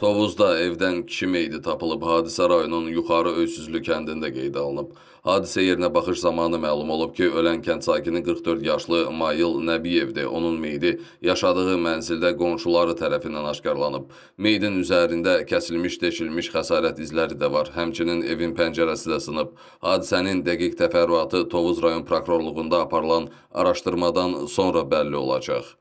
Tovuzda evdən kişi meyidi tapılıb. Hadisə rayonun Yuxarı Öysüzlü kəndində qeydə alınıb. Hadisə yerinə baxış zamanı məlum olub ki, ölən kənd sakini 44 yaşlı Mayıl Nəbiyevdir. Onun meyidi yaşadığı mənzildə qonşuları tərəfindən aşkarlanıb. Meyidin üzərində kəsilmiş, deşilmiş xəsarət izləri də var. Həmçinin evin pəncərəsi də sınıb. Hadisənin dəqiq təfərrüatı Tovuz rayon prokurorluğunda aparılan araşdırmadan sonra bəlli olacaq.